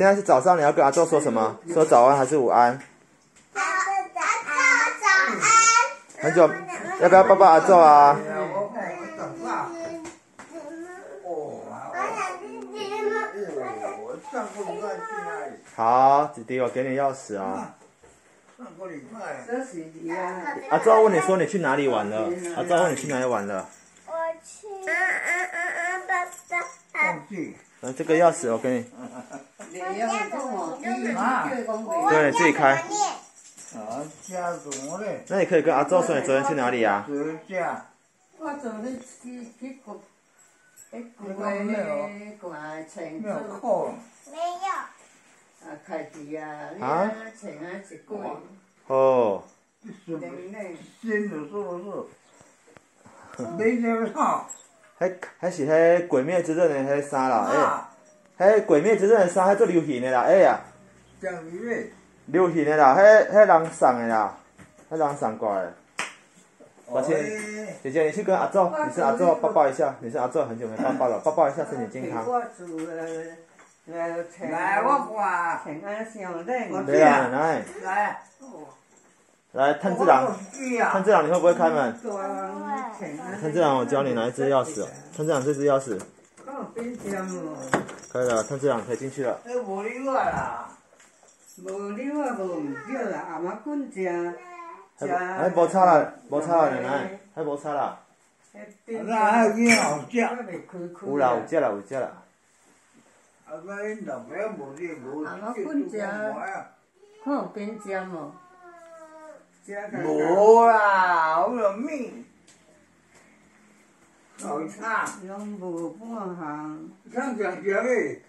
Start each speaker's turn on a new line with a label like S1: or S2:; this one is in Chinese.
S1: 现在是早上，你要跟阿宙说什么？说早安还是午安？
S2: 早早安。
S1: 很久，要不要抱抱阿宙啊？
S3: 好。我上个礼拜去哪里？
S1: 好，弟弟，我给你钥匙啊。阿宙问你说你去哪里玩了？阿宙问你去哪里玩了？
S2: 我去。啊啊啊啊！爸爸。
S1: 嗯，这个钥匙我给你。
S4: 对
S1: 自己开。
S3: 啊，家怎么嘞？
S1: 那你可以跟阿赵说你昨天去哪里啊？
S3: 折价。
S4: 我昨天去去过，
S3: 没有。
S4: 啊，开机啊，你啊，泉啊一过，
S1: 哦，
S3: 新的 是不是？没这 个套。
S1: 迄迄是迄鬼灭之刃的迄衫啦，
S3: 啊。
S1: 哎，迄鬼灭之刃的衫，迄做流行的啦，哎呀，
S3: 讲里面。
S1: 流行的啦，迄迄人送的啦，迄人送过来的。抱歉，姐姐，你去跟阿宙，你是阿宙，抱抱一下，你是阿宙，很久没抱抱了，抱抱一下，身体健康。
S3: 来，我看。
S4: 泉啊上冷，
S1: 对啊，奶奶，
S3: 来。
S1: 来，炭治郎，炭治郎，你会不会开门？炭治郎，我教你拿一支钥匙哦，炭治郎这支钥匙。可以了，像这样可以进去了。
S3: 哎，无你我啦。
S4: 无你我无毋叫啦，阿妈滚食。
S1: 还无差啦，无差啦，奶奶，还无差啦。
S3: 那还有几好食？
S1: 有啦，有食啦，有食啦。
S3: 啊，那恁老爸无你无
S4: 阿妈滚食，看有冰箱无？
S3: 无啦，我有命。好差。
S4: 拢无半项。
S3: 看讲讲诶。